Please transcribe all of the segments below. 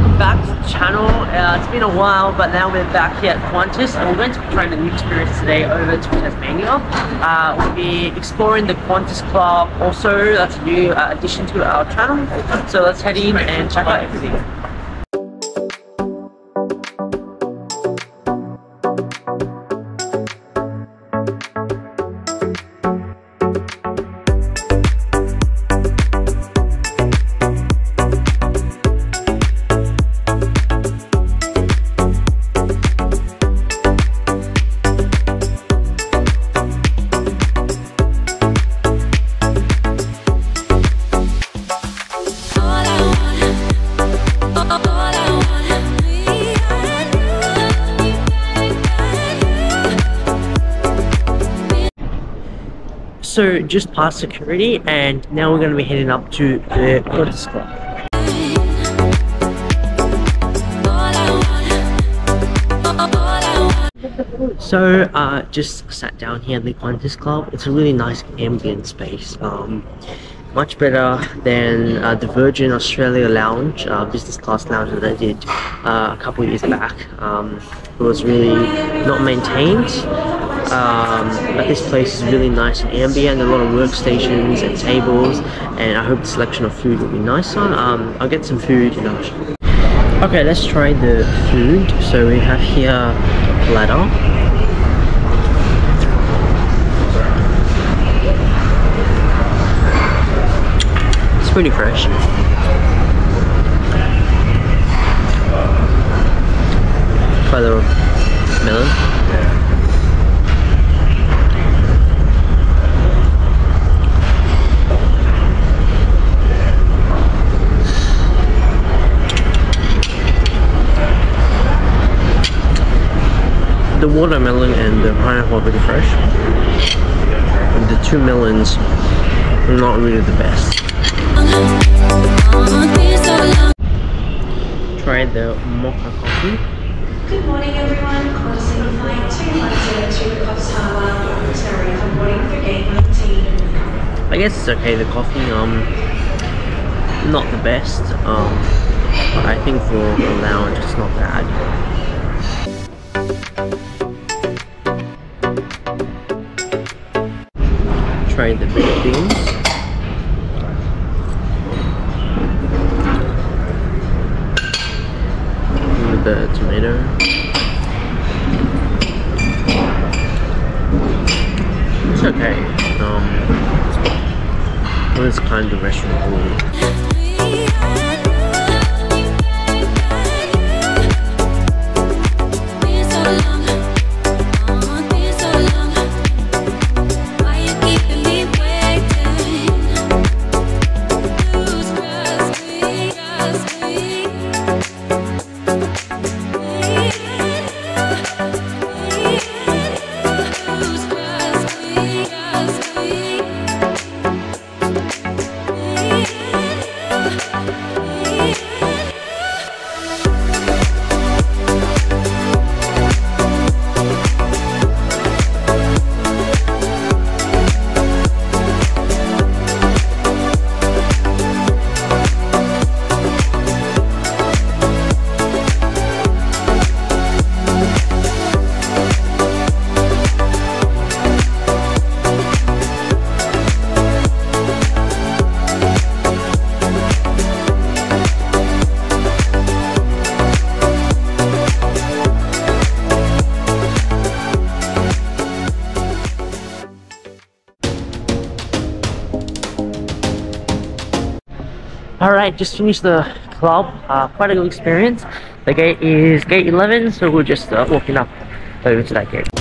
welcome back to the channel. Uh, it's been a while, but now we're back here at Qantas and we're going to be trying a new experience today over to Tasmania. Uh, we'll be exploring the Qantas Club, also that's a new uh, addition to our channel. So let's head in and check out everything. So just past security and now we're going to be heading up to the Qantas Club. So, uh, just sat down here at the Qantas Club. It's a really nice ambient space. Um, much better than uh, the Virgin Australia Lounge, uh, business class lounge that I did uh, a couple of years back. Um, it was really not maintained, um, but this place is really nice and ambient. A lot of workstations and tables, and I hope the selection of food will be nice on. Um, I'll get some food, you know. Okay, let's try the food. So we have here a platter. Pretty fresh. Try the melon. The watermelon and the pineapple are pretty fresh. The two melons are not really the best. Try the mocha coffee. Good morning everyone, City Flight 2102 Coffs Harbour, Ontario, I'm boarding for gate 19. I guess it's okay. The coffee, um, not the best. Um, but I think for a lounge, it's not bad. Try the baked beans. The tomato. It's okay. Um, it was kind of restaurant Alright, just finished the club. Uh, quite a good experience. The gate is gate 11, so we're just uh, walking up over to that gate.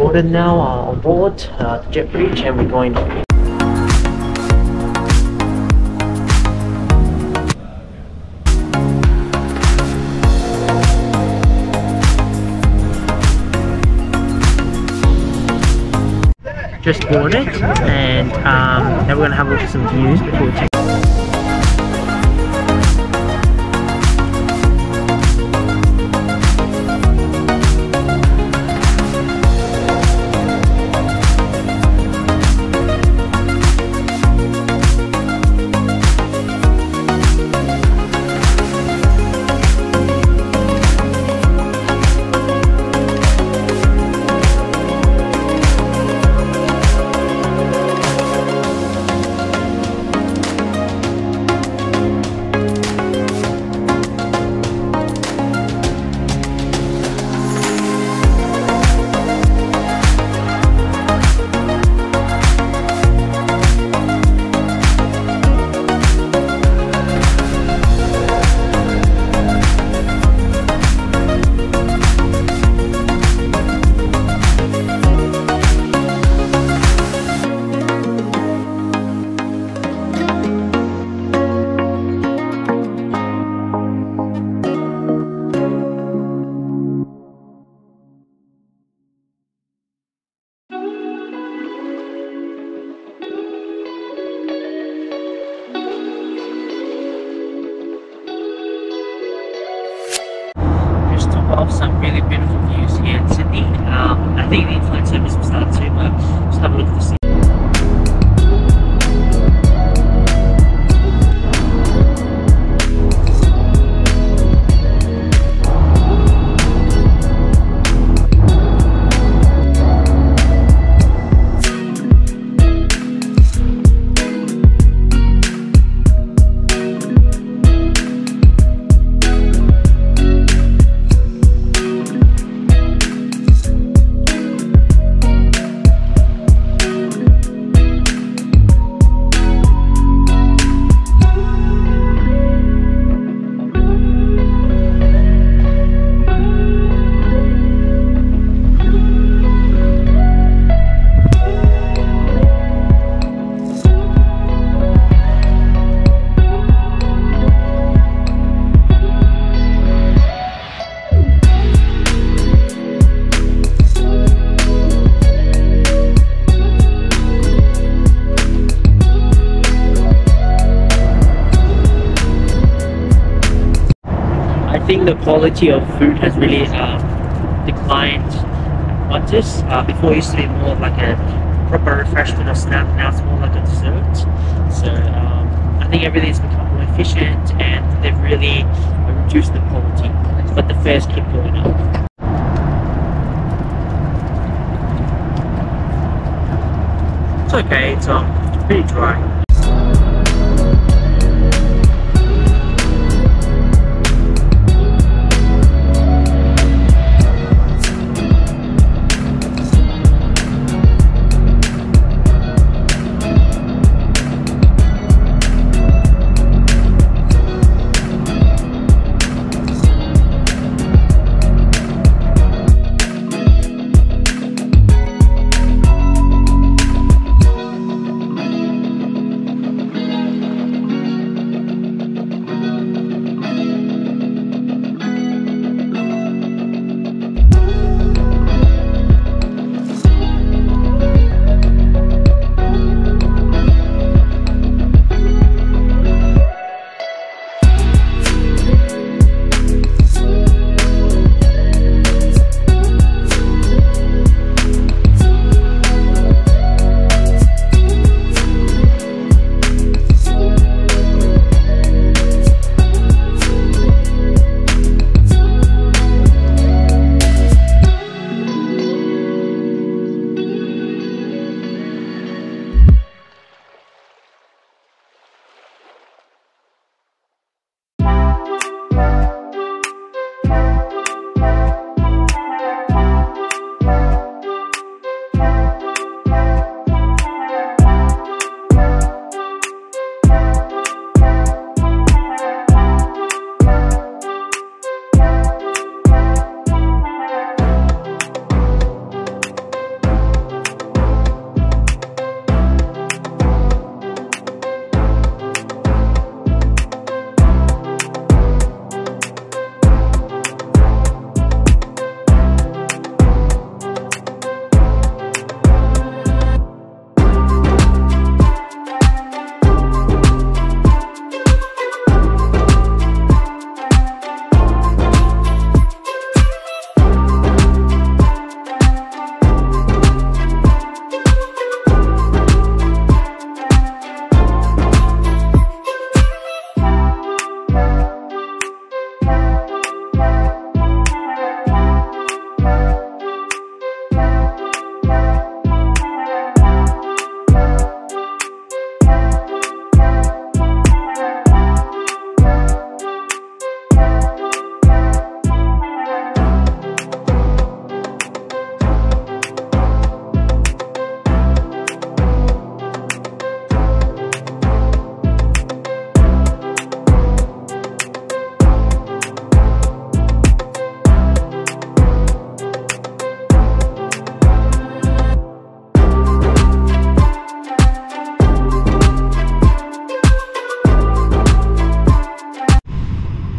Boarded now uh, on board uh, Jet Bridge and we're going just boarded, and um, now we're gonna have a look at some views before we take. Some really beautiful views here in Sydney. Um, I think the in-flight service will start soon, but just have a look at the the quality of food has really um, declined Qantas. Uh, before it used to be more like a proper refreshment or snack, now it's more like a dessert. So um, I think everything's become more efficient and they've really uh, reduced the quality, but the fares keep going up. It's okay, it's, um, pretty dry.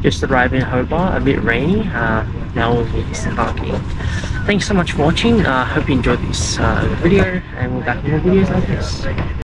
Just arrived in Hobart, a bit rainy. Uh, now we'll be disembarking. Thanks so much for watching. Uh, hope you enjoyed this uh, video, and we'll back more videos like this.